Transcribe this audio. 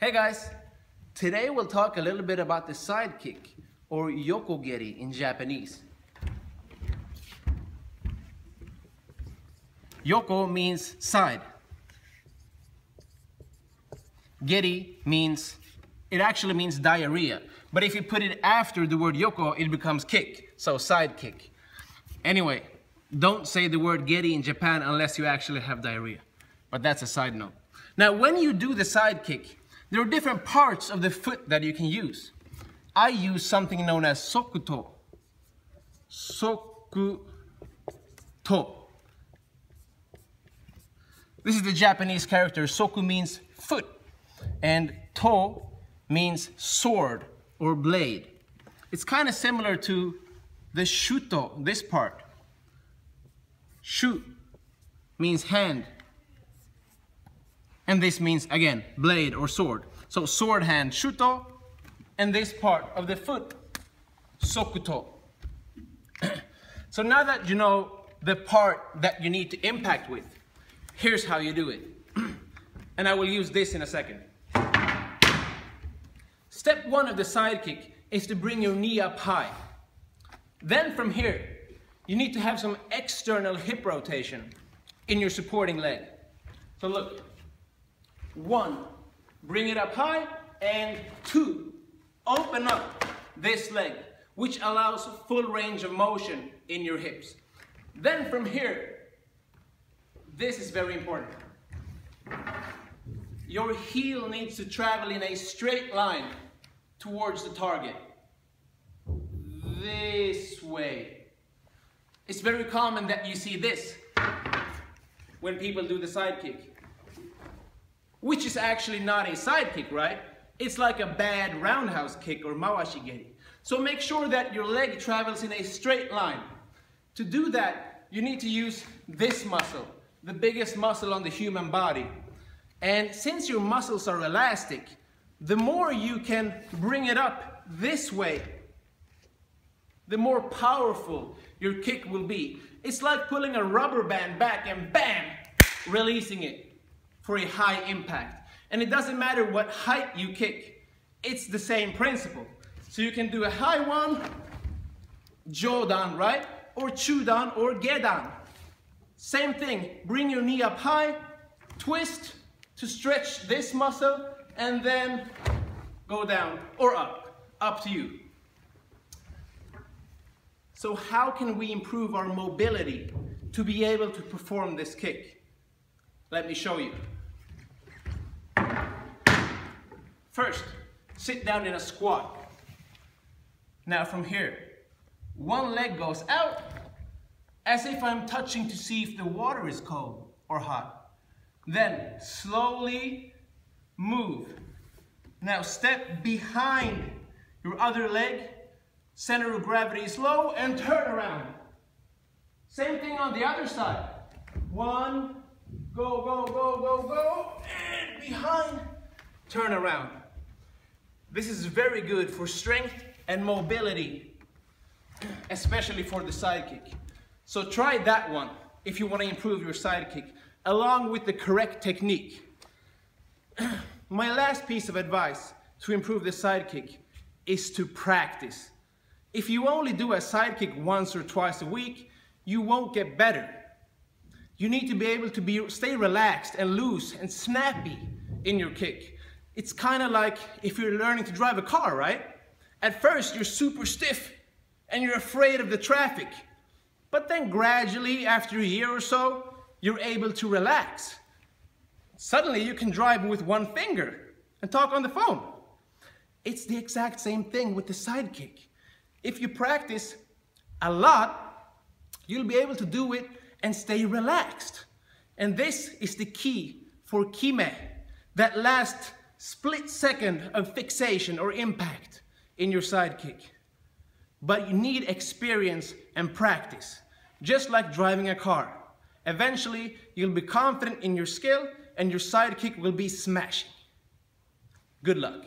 Hey guys, today we'll talk a little bit about the side kick or yokogeri in Japanese. Yoko means side. Geri means, it actually means diarrhea. But if you put it after the word yoko, it becomes kick, so side kick. Anyway, don't say the word geri in Japan unless you actually have diarrhea. But that's a side note. Now, when you do the side kick, there are different parts of the foot that you can use. I use something known as sokuto. Sokuto. This is the Japanese character. Soku means foot, and to means sword or blade. It's kind of similar to the shuto, this part. Shu means hand. And this means, again, blade or sword. So sword hand, shuto, and this part of the foot, sokuto. so now that you know the part that you need to impact with, here's how you do it. and I will use this in a second. Step one of the side kick is to bring your knee up high. Then from here, you need to have some external hip rotation in your supporting leg. So look, one, bring it up high, and two, open up this leg, which allows full range of motion in your hips. Then from here, this is very important. Your heel needs to travel in a straight line towards the target. This way. It's very common that you see this when people do the side kick. Which is actually not a side kick, right? It's like a bad roundhouse kick or mawashigeri. So make sure that your leg travels in a straight line. To do that, you need to use this muscle, the biggest muscle on the human body. And since your muscles are elastic, the more you can bring it up this way, the more powerful your kick will be. It's like pulling a rubber band back and bam, releasing it for a high impact. And it doesn't matter what height you kick, it's the same principle. So you can do a high one, jodan, right? Or chudan or gedan. Same thing, bring your knee up high, twist to stretch this muscle, and then go down or up, up to you. So how can we improve our mobility to be able to perform this kick? Let me show you. First, sit down in a squat. Now from here, one leg goes out as if I'm touching to see if the water is cold or hot. Then slowly move. Now step behind your other leg Center of gravity is low and turn around. Same thing on the other side. One, go, go, go, go, go, and behind, turn around. This is very good for strength and mobility, especially for the side kick. So try that one if you want to improve your side kick, along with the correct technique. My last piece of advice to improve the side kick is to practice. If you only do a side kick once or twice a week, you won't get better. You need to be able to be, stay relaxed and loose and snappy in your kick. It's kind of like if you're learning to drive a car, right? At first, you're super stiff and you're afraid of the traffic. But then gradually, after a year or so, you're able to relax. Suddenly, you can drive with one finger and talk on the phone. It's the exact same thing with the side kick. If you practice a lot, you'll be able to do it and stay relaxed. And this is the key for kime, that last split second of fixation or impact in your side kick. But you need experience and practice, just like driving a car. Eventually, you'll be confident in your skill and your side kick will be smashing. Good luck.